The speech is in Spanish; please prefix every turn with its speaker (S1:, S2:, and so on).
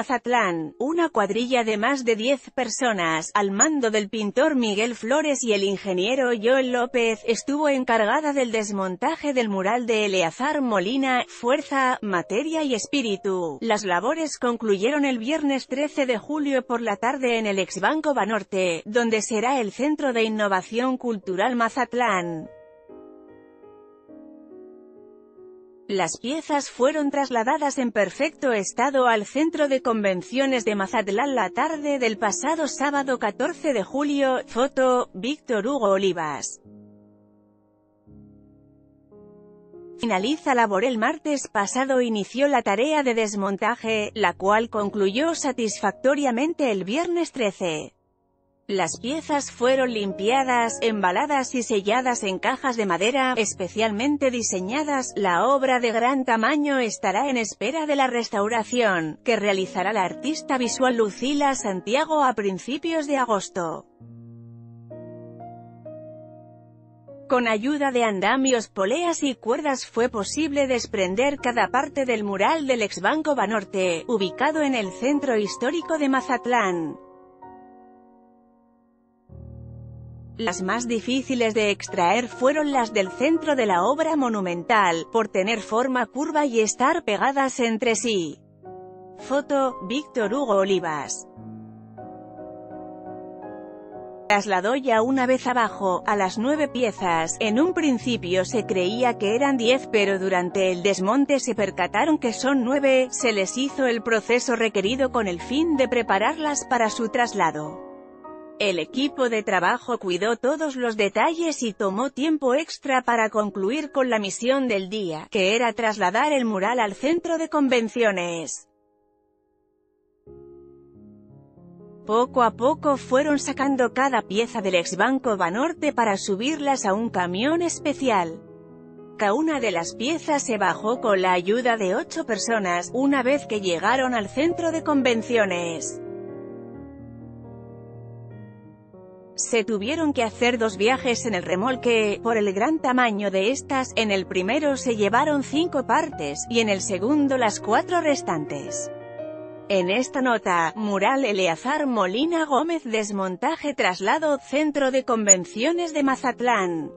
S1: Mazatlán, una cuadrilla de más de 10 personas, al mando del pintor Miguel Flores y el ingeniero Joel López, estuvo encargada del desmontaje del mural de Eleazar Molina, Fuerza, Materia y Espíritu. Las labores concluyeron el viernes 13 de julio por la tarde en el exbanco Banorte, donde será el Centro de Innovación Cultural Mazatlán. Las piezas fueron trasladadas en perfecto estado al Centro de Convenciones de Mazatlán la tarde del pasado sábado 14 de julio. Foto, Víctor Hugo Olivas. Finaliza labor el martes pasado inició la tarea de desmontaje, la cual concluyó satisfactoriamente el viernes 13. Las piezas fueron limpiadas, embaladas y selladas en cajas de madera, especialmente diseñadas. La obra de gran tamaño estará en espera de la restauración, que realizará la artista visual Lucila Santiago a principios de agosto. Con ayuda de andamios, poleas y cuerdas fue posible desprender cada parte del mural del exbanco Banorte, ubicado en el centro histórico de Mazatlán. Las más difíciles de extraer fueron las del centro de la obra monumental, por tener forma curva y estar pegadas entre sí. Foto, Víctor Hugo Olivas. Trasladó ya una vez abajo, a las nueve piezas, en un principio se creía que eran diez pero durante el desmonte se percataron que son nueve, se les hizo el proceso requerido con el fin de prepararlas para su traslado. El equipo de trabajo cuidó todos los detalles y tomó tiempo extra para concluir con la misión del día, que era trasladar el mural al centro de convenciones. Poco a poco fueron sacando cada pieza del exbanco Banorte para subirlas a un camión especial. Cada una de las piezas se bajó con la ayuda de ocho personas, una vez que llegaron al centro de convenciones. Se tuvieron que hacer dos viajes en el remolque, por el gran tamaño de estas, en el primero se llevaron cinco partes, y en el segundo las cuatro restantes. En esta nota, Mural Eleazar Molina Gómez Desmontaje Traslado Centro de Convenciones de Mazatlán